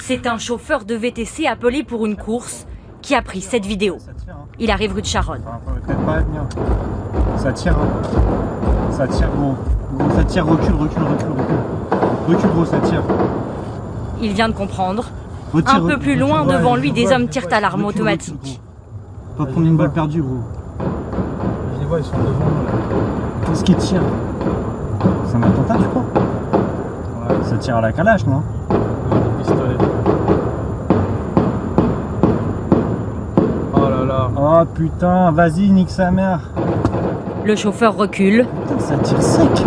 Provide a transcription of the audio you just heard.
C'est un chauffeur de VTC appelé pour une course qui a pris cette vidéo. Il arrive rue de Charonne. Ça tire. hein. Ça tire, gros. Ça tire. Recule, recule, recule, recule. Recule, gros, ça tire. Il vient de comprendre. Retire, Un peu plus recule. loin, Ouais, devant lui, des hommes tirent à l'arme automatique. recule. Pas prendre une balle perdue, gros. Je les vois, ils sont devant nous. Qu'est-ce qui tire? C'est un attentat, tu crois Ouais, Ça tire à la calache, non? Oh putain, vas-y, nique sa mère. Le chauffeur recule. Putain, ça tire sec.